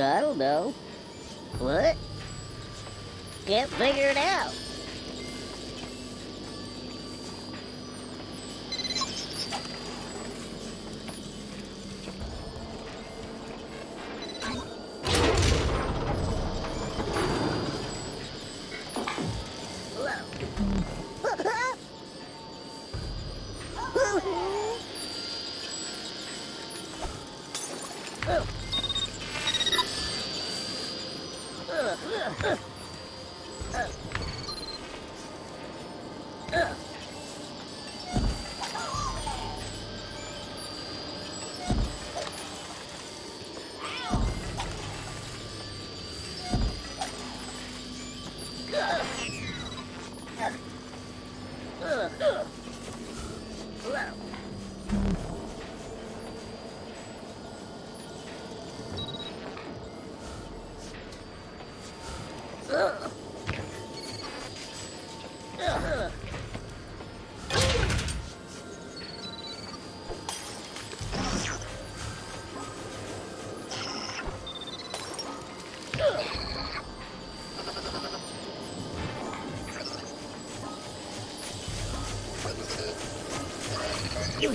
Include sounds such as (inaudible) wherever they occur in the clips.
I don't know. What? Can't figure it out.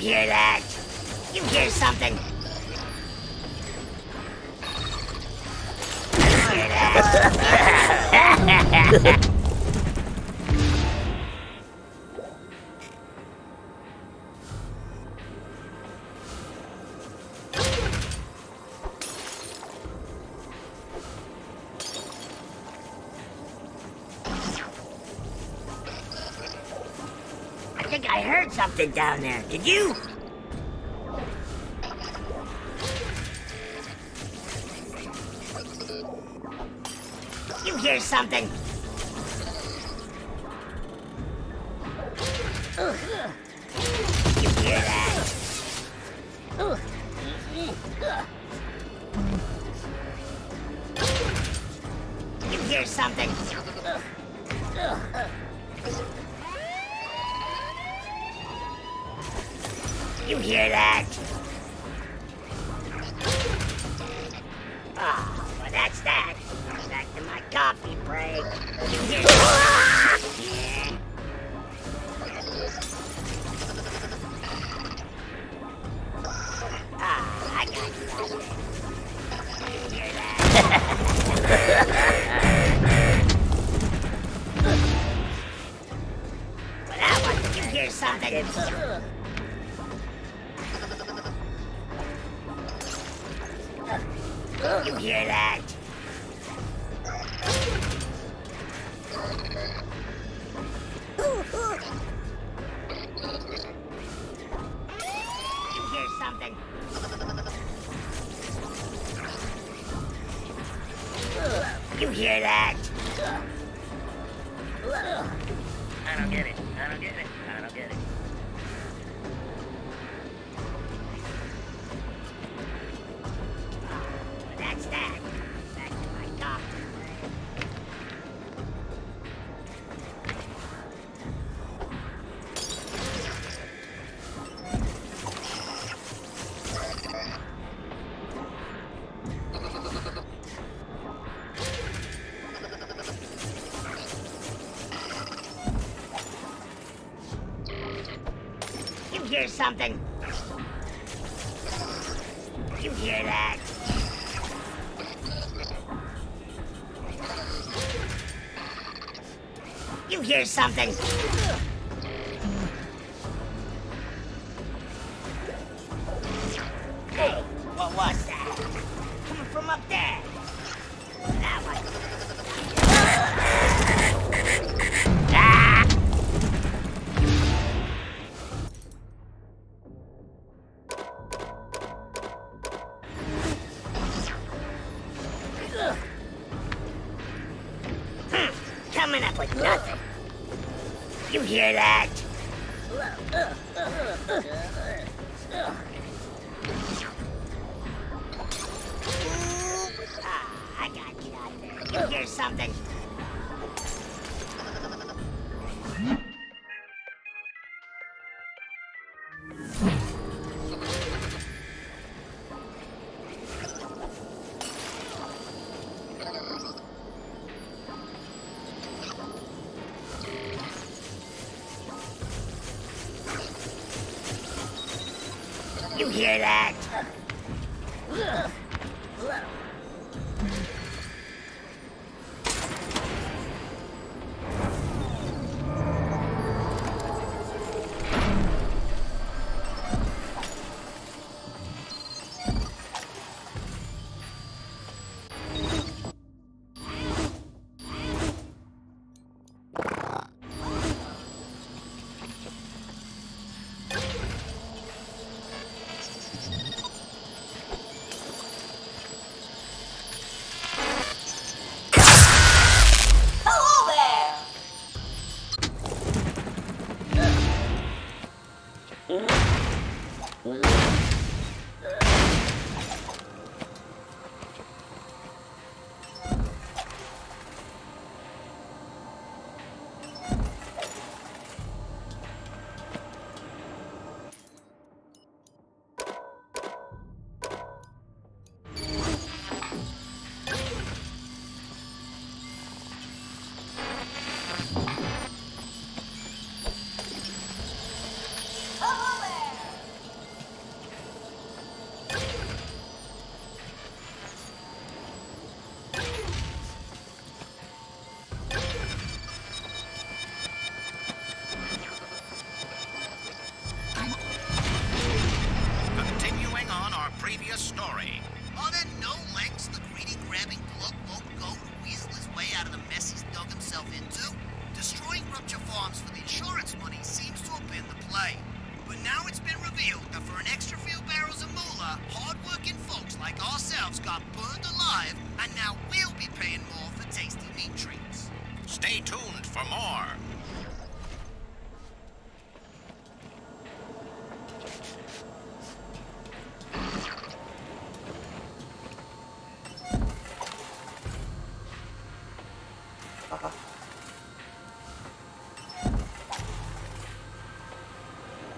Hear that? You hear something? You hear that? Down there. Did you? You hear that? Oh, well, that's that. Back to my coffee break. You hear yeah. Ah, I got you. You hear that? (laughs) that one, you hear something? You hear that? you hear something.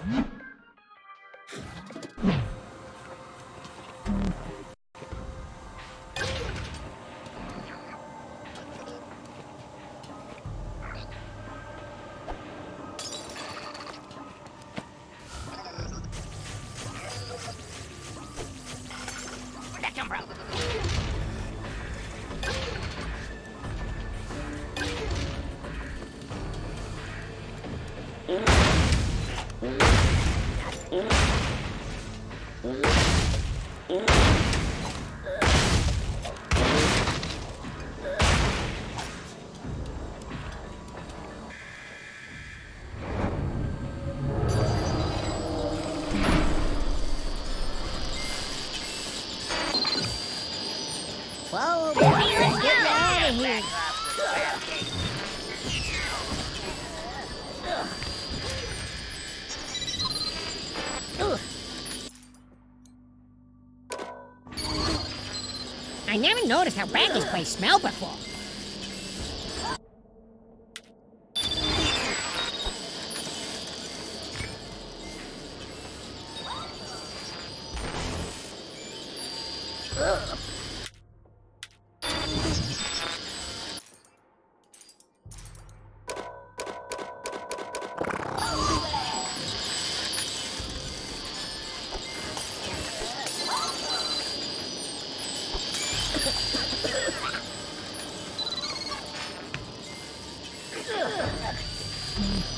Mm-hmm. noticed how bad this place smelled before. Listening.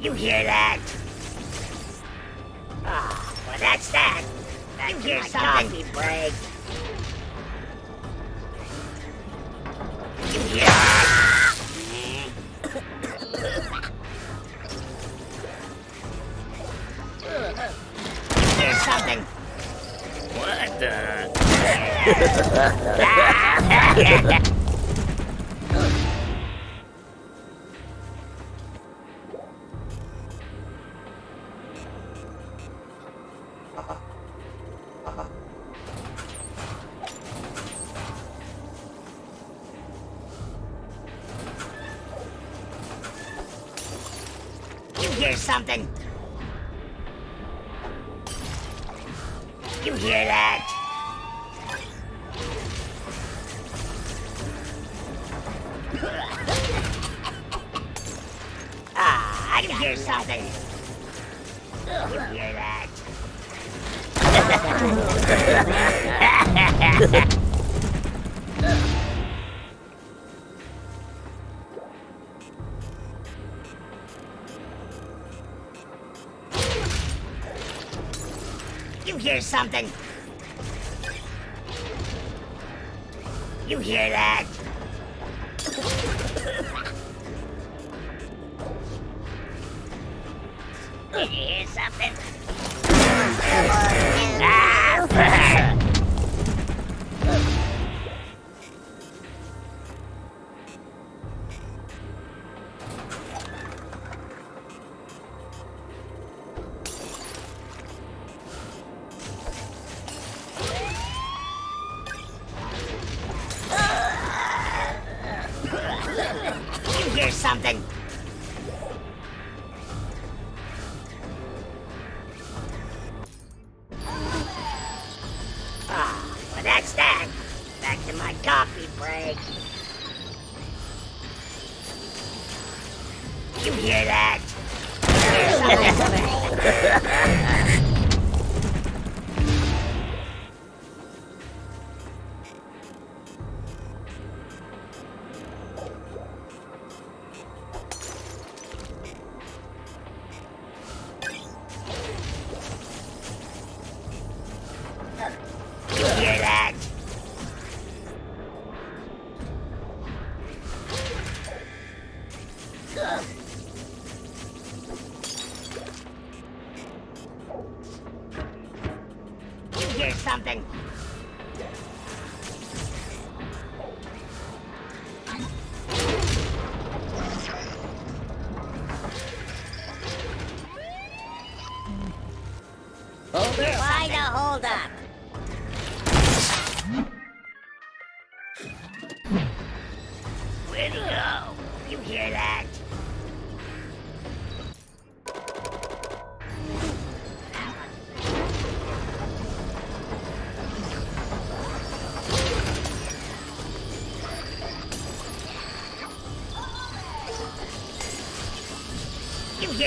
You hear that? Ah, oh, well that's that. That's you hear something? Break. You hear that? you hear something? What the? (laughs) Ah,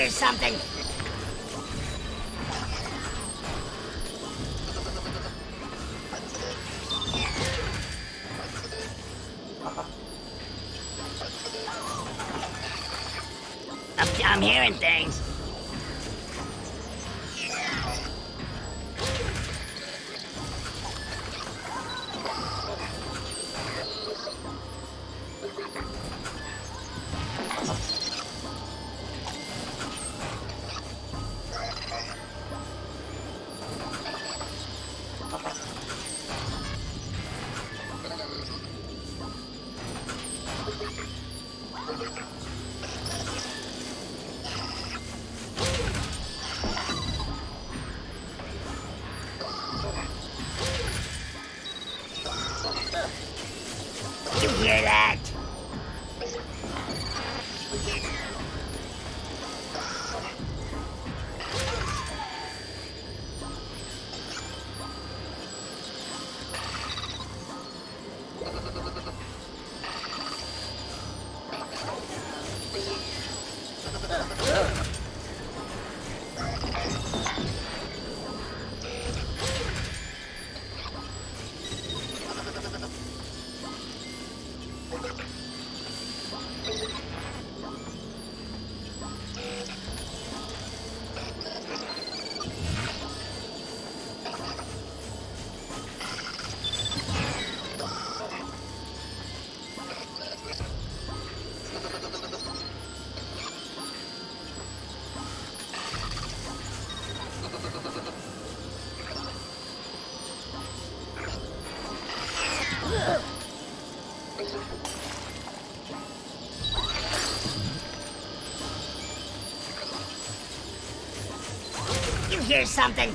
or something. Something?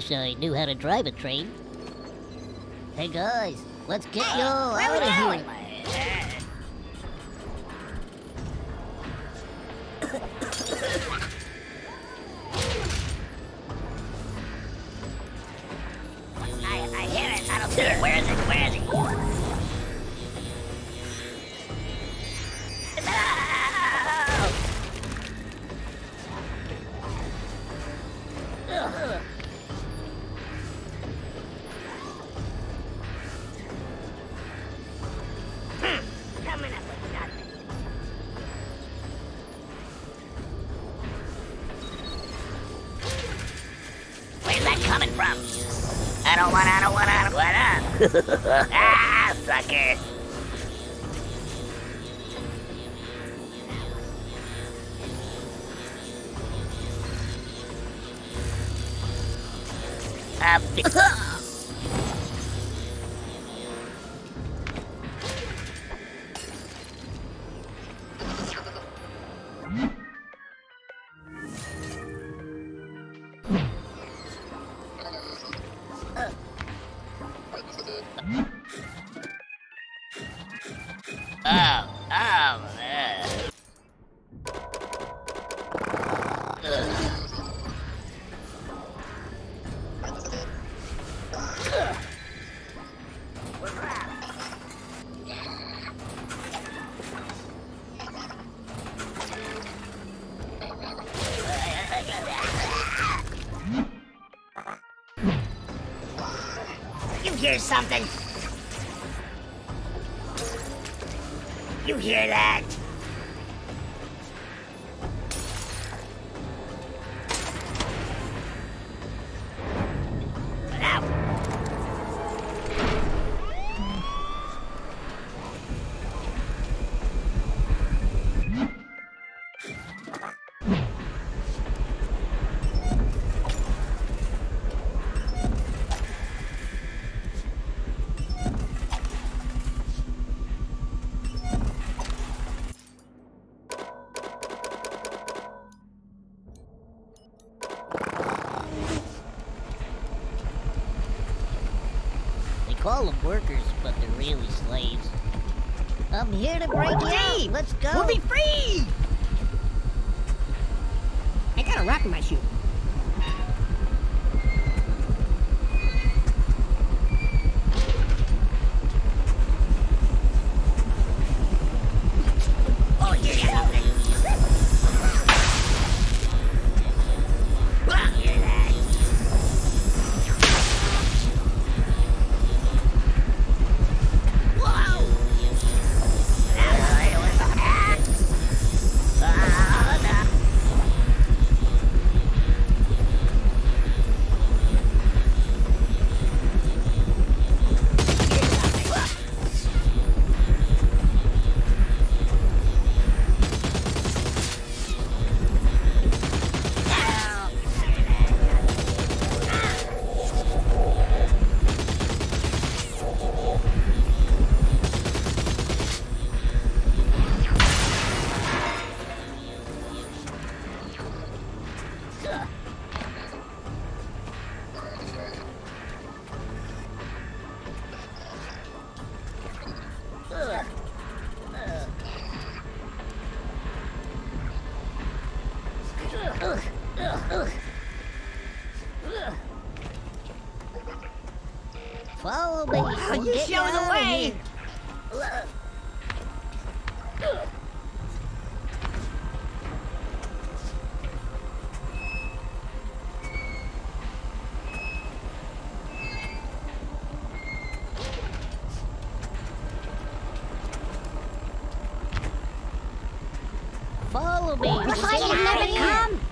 I wish I knew how to drive a train. Hey guys, let's get you all Where out of here. Hear something? You hear that? I'm here to break you out. Let's go. We'll be free! I got a rock in my shoe. Now you show the way! Follow me. Why you never come?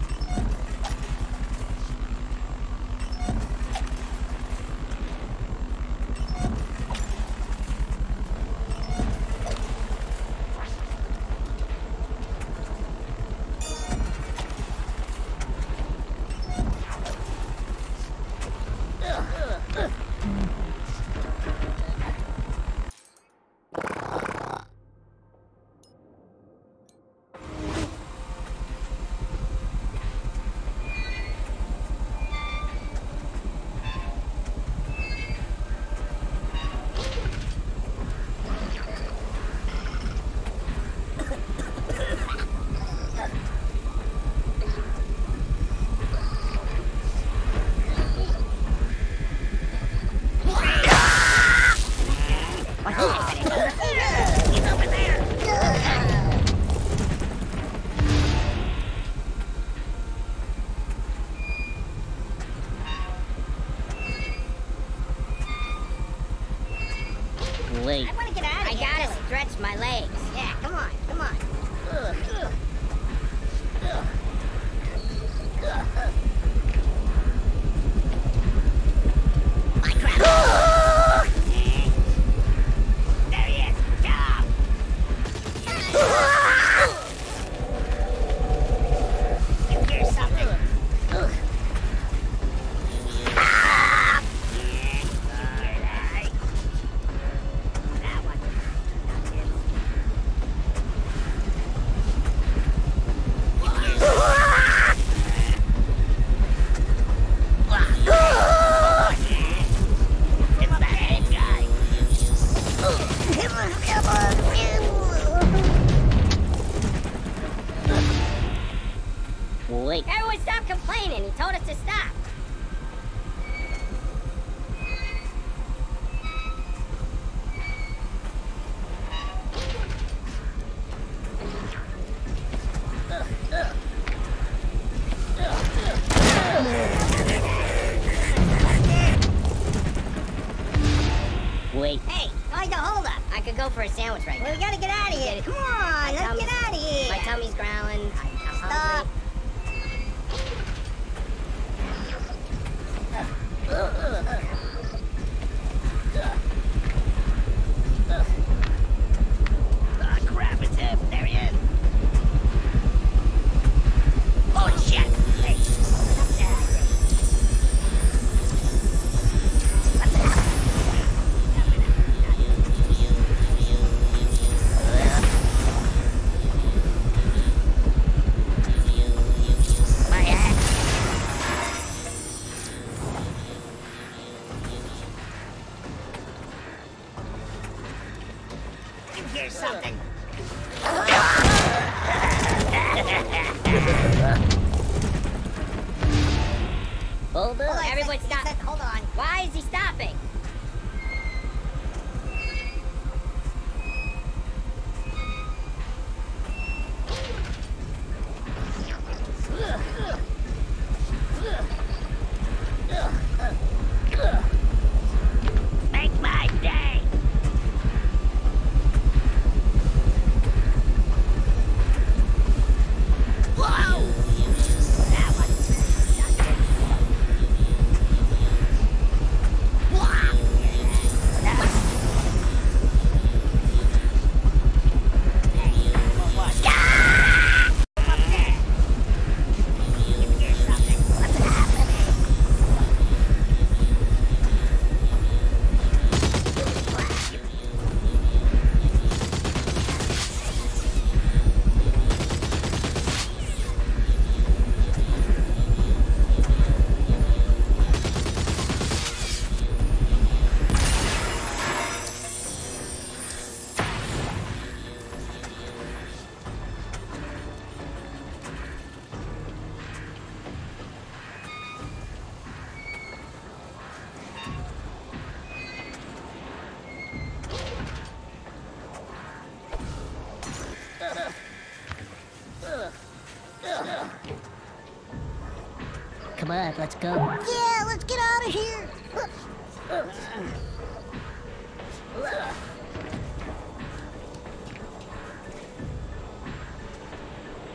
Oh, Over. Hold on, oh, Everyone stop. Hold on. Why is he stopping? Come on, let's go. Yeah, let's get out of here.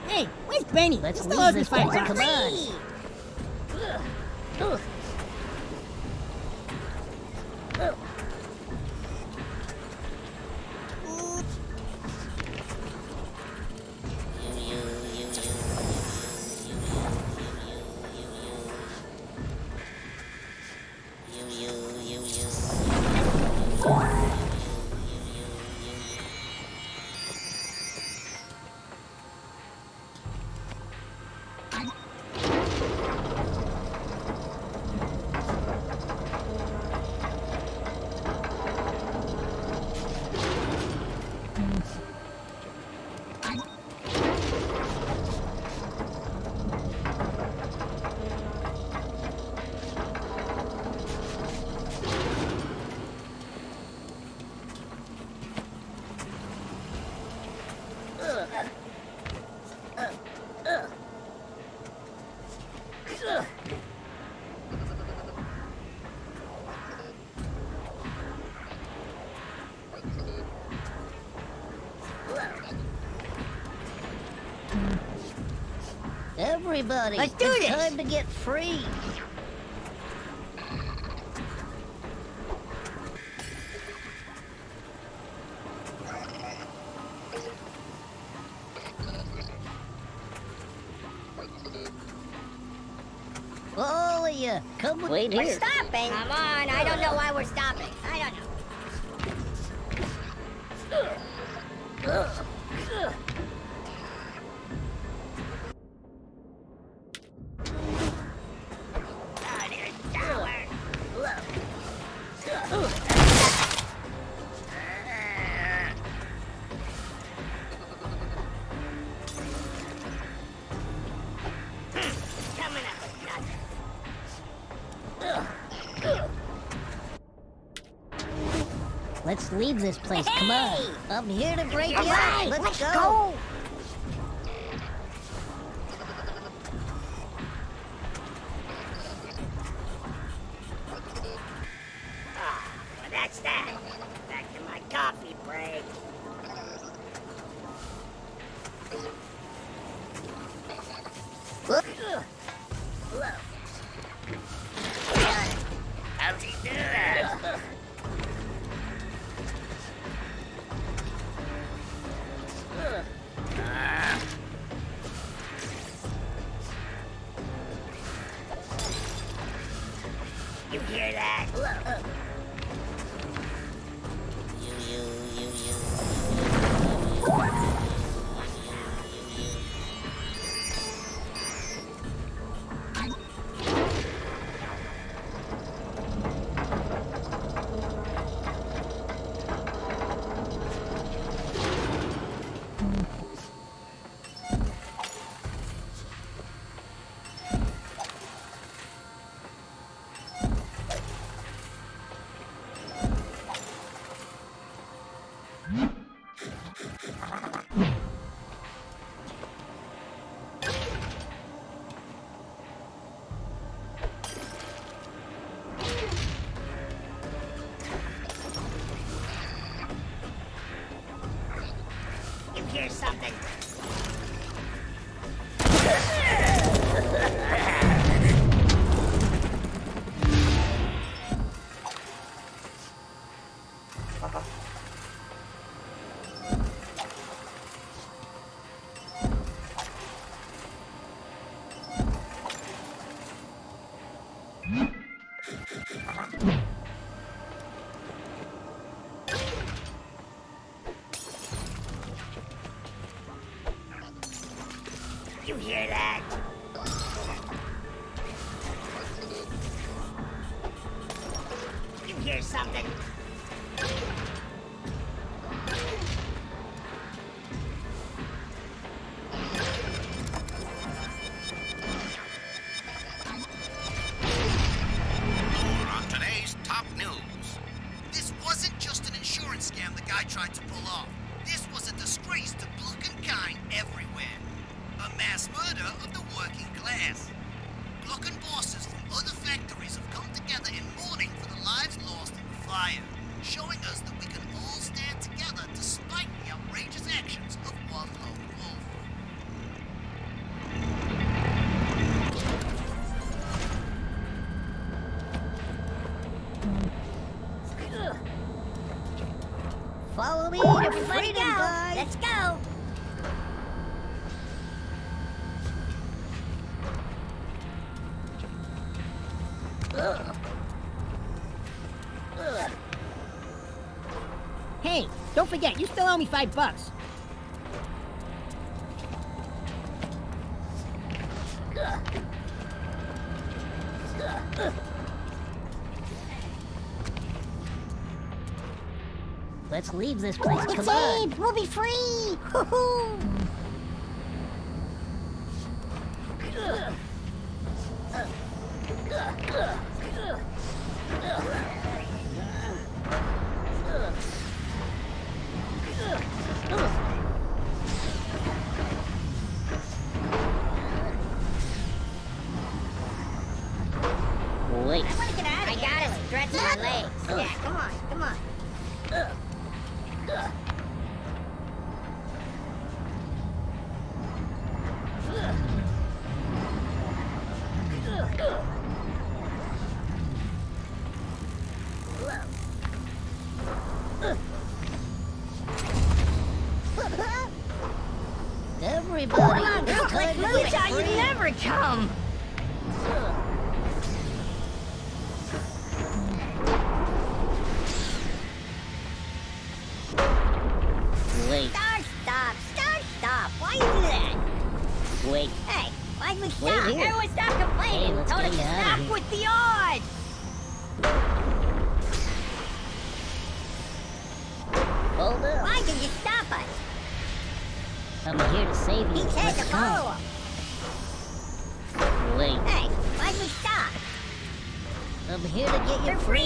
Hey, where's Benny? Let's He's leave this fight. Come on. Everybody, Let's do it's this. time to get free. All of you, come with Wait me. We're stopping. Come on, I don't know why we're stopping. Let's leave this place. Come on. I'm here to break you All out. right, Let's, let's go. go. Something? Everybody go. Let's go. Hey, don't forget, you still owe me five bucks. leave this place. It's Come Abe. On. We'll be free. Hoo-hoo! stop. Everyone stop complaining. Hey, Told them to stop here. with the odds. Hold up. Why did you stop us? I'm here to save you. He said to follow him. Wait. Hey, why'd we stop? I'm here to get you free.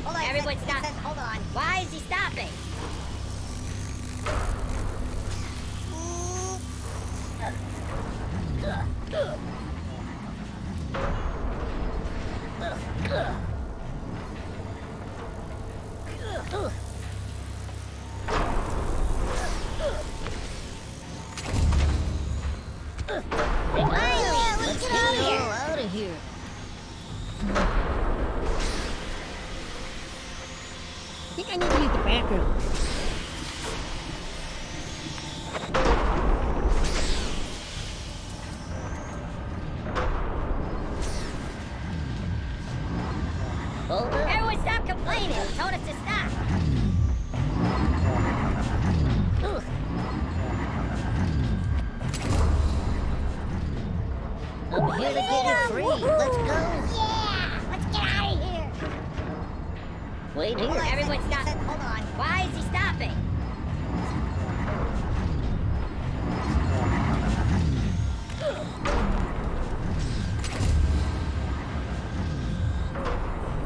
Like, everyone's not Wait are you? Hold on, Everyone stop. Hold on. Why is he stopping?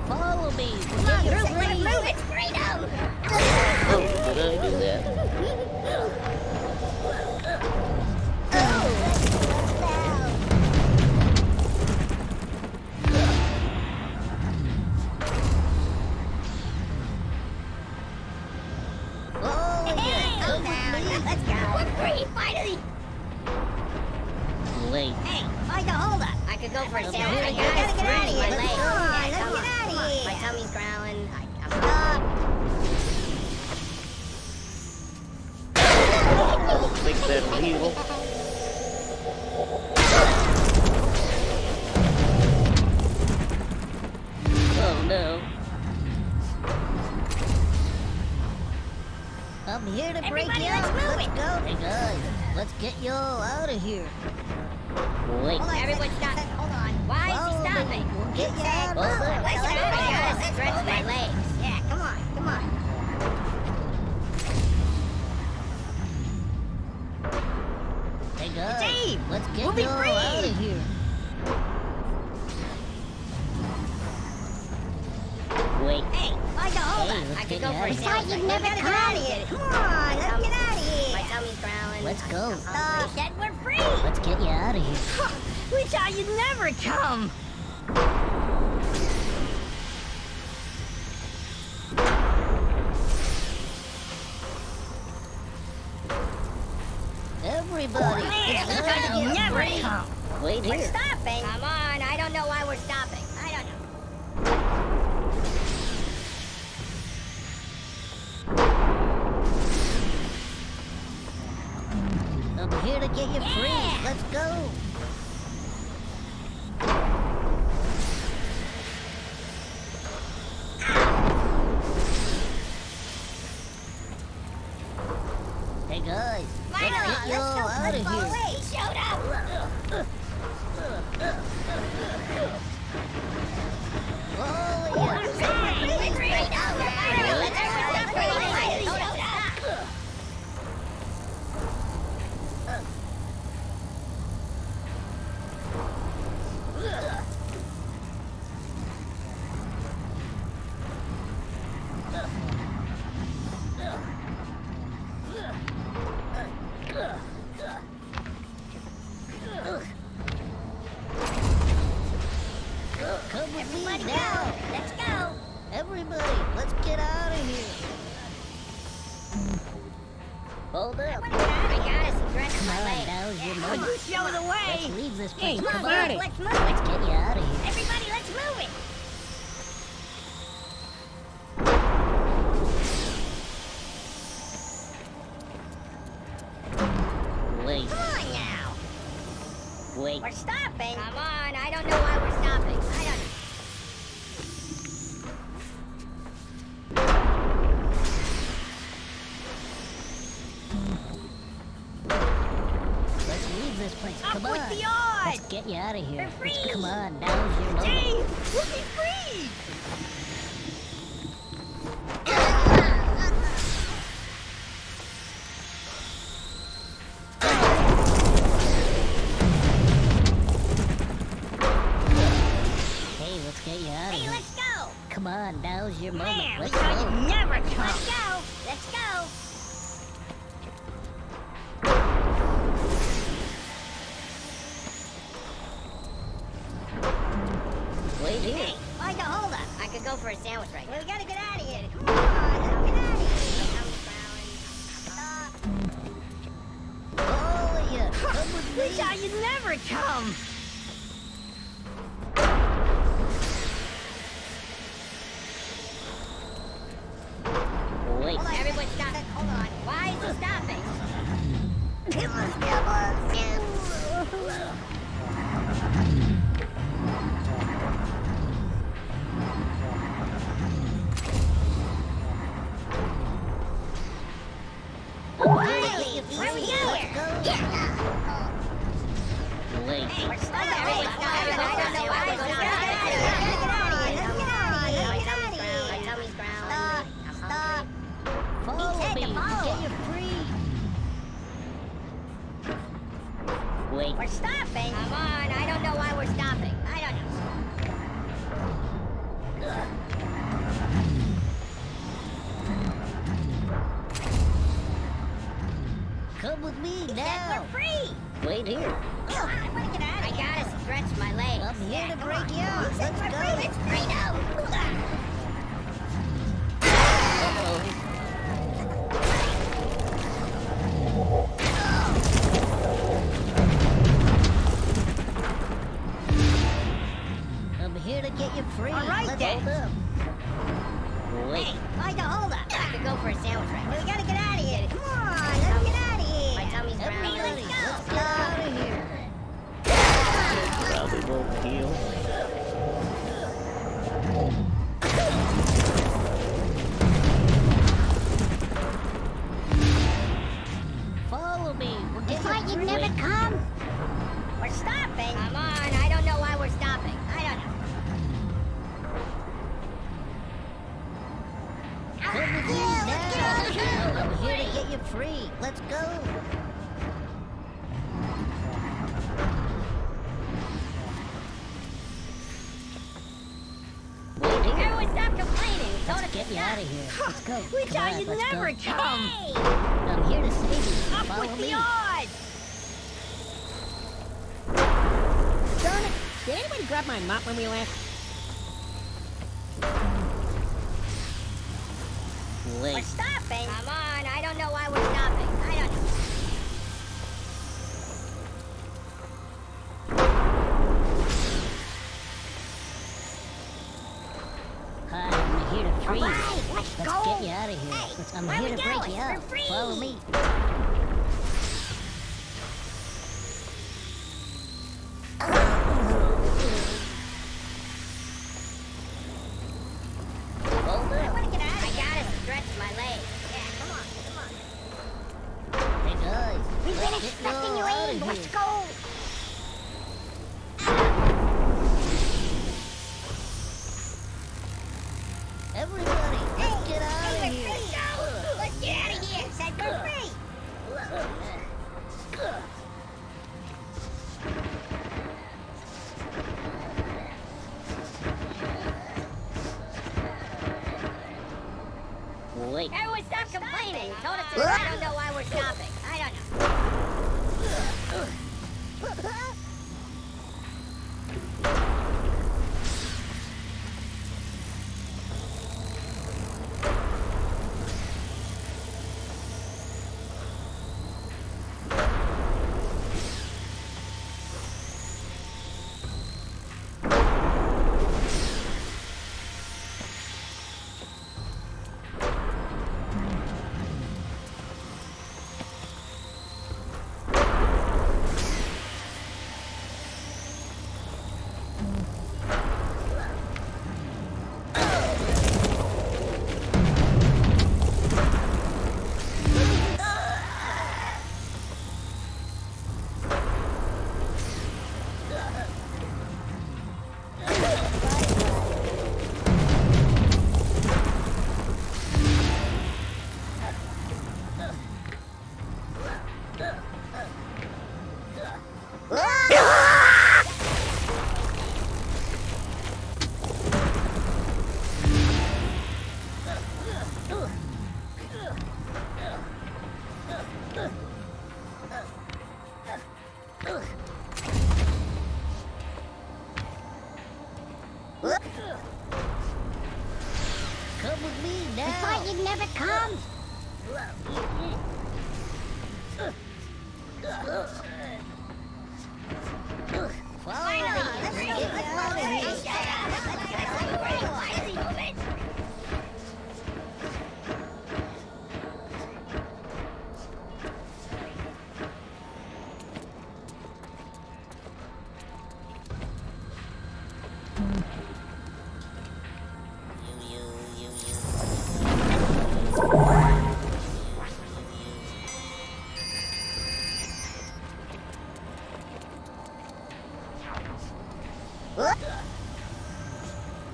Follow me. Come on, you're. Move it, freedom! (laughs) oh, did I do that? (laughs) thought you'd never come! Everybody, oh, man, I thought you'd never free. come! Wait we're here. stopping! Come on, I don't know why we're stopping. I don't know. I'm here to get you yeah. free. Let's go. Please. Come on now. Wait. We're stopping. Come on, I don't know why we're stopping. I don't know. Let's get you out of here. Come on, now's your moment. Dave, Did anybody grab my mop when we left? We're stopping. Come on, I don't know why we're stopping. I don't know. Hi, I'm here to freeze. Right, let's, let's get you out of here. Hey, I'm here to break you up. Follow me.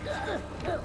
Yeah.